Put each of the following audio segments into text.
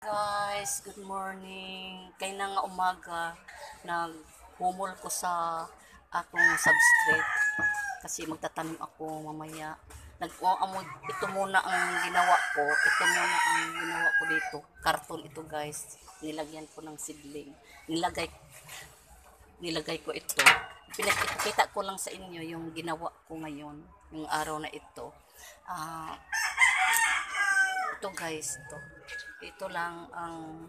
Guys, good morning. Kay nga umaga, naghumol ko sa akong substrate kasi magtatanim ako mamaya. Nag oh, amo, ito muna ang ginawa ko. Ito muna ang ginawa ko dito. Karton ito, guys. Nilagyan ko ng seedling. Nilagay nilagay ko ito. Pinakita ko lang sa inyo yung ginawa ko ngayon, yung araw na ito. Ah, ito guys, ito. Ito lang ang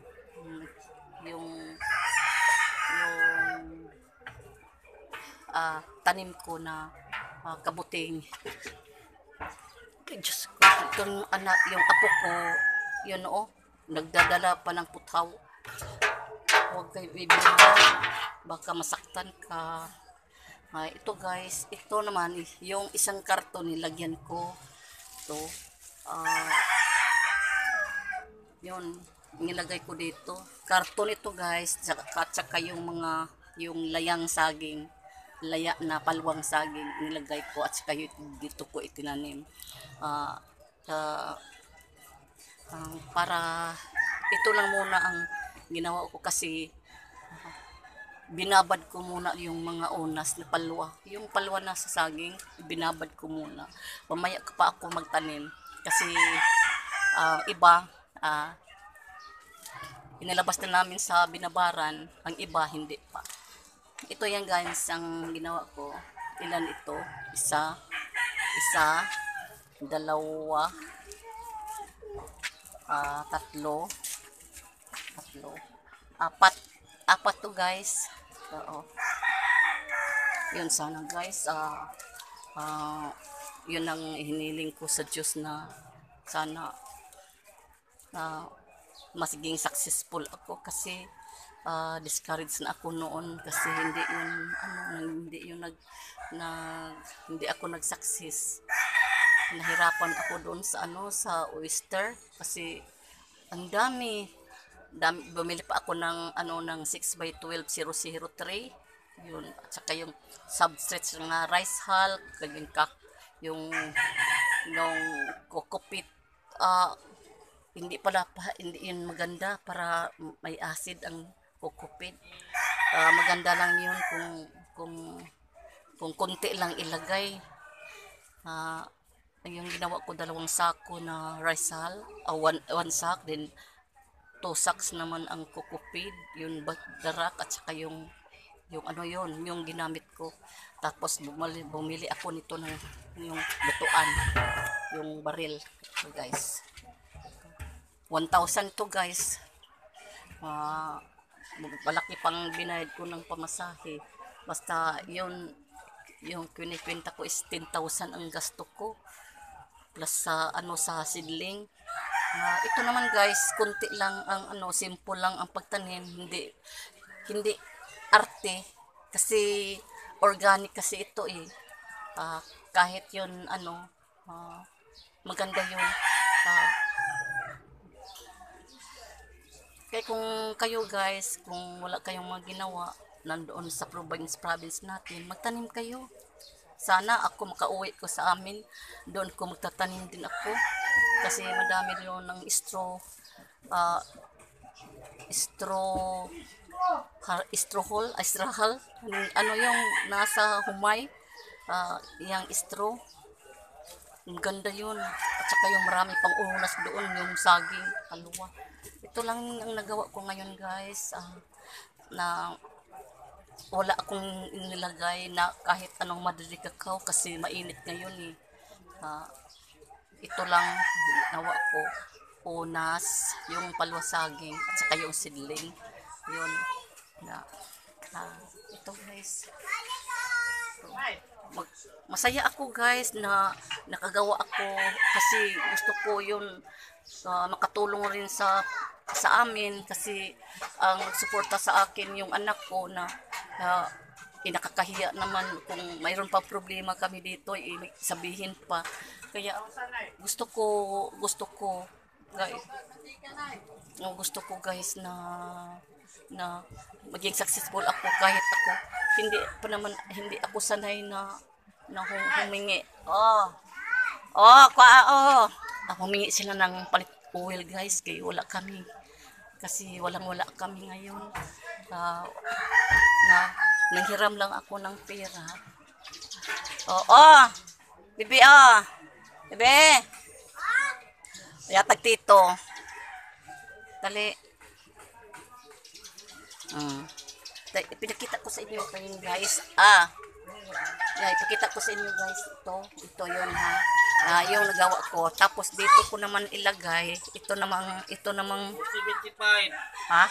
yung yung ah, tanim ko na ah, kabuting. Ay, Diyos ko, itong anak, yung apo ko, yun oh, nagdadala pa ng putaw. Huwag kayo bibili. Baka masaktan ka. Ah, ito guys, ito naman, yung isang karton nilagyan ko. Ito. Ah, yun, nilagay ko dito. Karton ito guys, at saka yung mga, yung layang saging, laya na palwang saging, nilagay ko at saka dito ko itinanim. Ah, ah, ang para, ito lang muna ang ginawa ko kasi ah, binabad ko muna yung mga unas na palwa. Yung palwa na sa saging, binabad ko muna. Mamaya ka pa ako magtanim. Kasi ang iba, ah, inilabas na namin sa binabaran. Ang iba, hindi pa. Ito yan guys, ang ginawa ko. Ilan ito? Isa, isa, dalawa, ah, tatlo, tatlo, apat, apat to guys. Oo. Yun sana guys, ah, ah, yun ang hiniling ko sa Diyos na sana na masiging successful ako kasi ah, discouraged na ako noon kasi hindi yun ano hindi yun nag, nag hindi ako nag-success. Nahirapan ako doon sa ano sa oyster kasi ang dami dami bumili pa ako ng ano ng 6 by 12 003 yun at saka yung substrates ng rice hull yung yung yung kokopit ah hindi pala pa, hindi yun maganda para may acid ang kokopit Ah, maganda lang yun kung kung kung konti lang ilagay. Ah, yung ginawa ko dalawang sako na rice hull ah, one, one sack then two sacks naman ang kokopid yung darak at saka yung yung ano yon yung ginamit ko. Tapos bumili, bumili ako nito ng yung lutuan yung baril so guys 1,000 to guys. Ah, malaki pang binayad ko ng pamasahe. Basta yun yung kinikwenta ko is 10,000 ang gasto ko. Plus sa ano sa seedling. Ah, ito naman guys kunti lang ang ano simple lang ang pagtanim. Hindi hindi arte. Kasi organic kasi ito eh. Ah, kahit yun ano ah, maganda yun. Ah, kaya kung kayo guys, kung wala kayong mga ginawa, nandoon sa province province natin, magtanim kayo. Sana ako makauwi ko sa amin, doon ko magtatanim din ako. Kasi madami doon ng straw, ah, straw, ha, straw hole, ay straw hull. Ano, yung nasa humay, ah, yung straw. Ang ganda yun. At saka yung marami pang unas doon, yung saging, kalwa. Ito lang ang nagawa ko ngayon guys. ah, na wala akong inilagay na kahit anong madali kakao kasi mainit ngayon eh. Ah, ito lang nawa ko. Unas, yung palwasaging, at saka yung sidling. Yun. Na, ah, ito guys. Mag- masaya ako guys na nakagawa ako kasi gusto ko yun ah, makatulong rin sa sa amin kasi ang suporta sa akin yung anak ko na uh, inakakahiya naman kung mayroon pa problema kami dito eh, sabihin pa. Kaya gusto ko gusto ko guys gusto ko guys na na maging successful ako kahit ako. Hindi pa naman hindi ako sanay na na hum- humingi. Oh. Oh kwa oh. Ah, humingi sila ng palit oil guys kaya wala kami Kasi walang-wala kami ngayon. Ah, na nanghiram lang ako ng pera. Oo. Oh, Bibi, oh. Bibi. Yatag tito. Dali. Mm. Pinakita ko sa inyo kayo guys. Ah. Yeah, ipakita ko sa inyo guys. Ito. Ito yun ha. Ah, yung nagawa ko. Tapos dito ko naman ilagay. Ito namang, ito namang, 75. ha?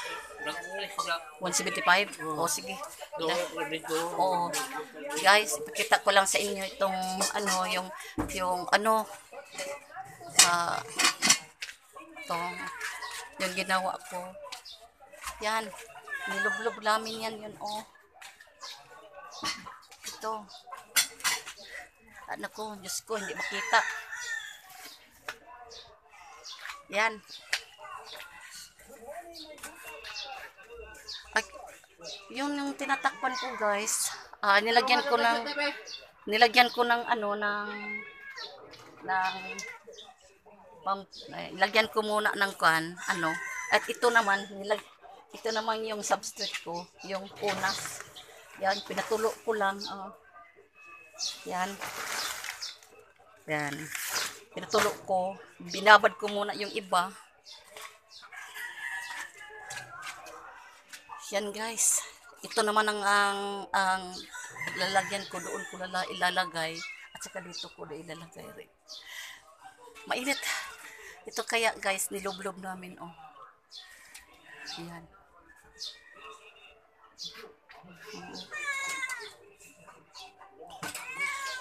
Nag-ulis na. 175? O, sige. Doon ko dito. Oo. Guys, ipakita ko lang sa inyo itong ano, yung yung ano ah itong yung ginawa ko. Yan. Nilublob namin yan yun, oh. Ito. Ano ko, Diyos ko, hindi makita. Yan. Ay, yun yung tinatakpan ko guys. Ah, nilagyan ko ng nilagyan ko ng ano ng ng pang eh, lagyan ko muna ng kan ano at ito naman nilag ito naman yung substrate ko yung punas yan pinatulo ko lang oh. yan yan pinatulo ko binabad ko muna yung iba Yan guys. Ito naman ang ang, ang lalagyan ko doon ko lala, ilalagay at saka dito ko na ilalagay rin. Mainit. Ito kaya guys nilublob namin oh. Yan.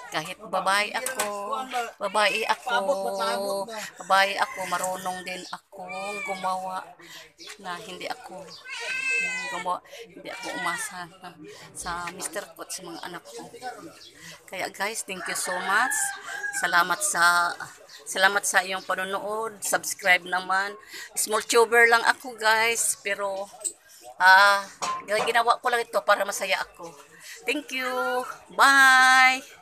Kahit babae ako, babae ako, babae ako, marunong din ako gumawa na hindi ako gumawa, hindi ako umasa sa Mr. ko at sa mga anak ko. Kaya guys, thank you so much. Salamat sa salamat sa iyong panonood. Subscribe naman. Small tuber lang ako guys, pero ah ginawa ko lang ito para masaya ako. Thank you. Bye.